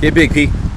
Get big, Pete.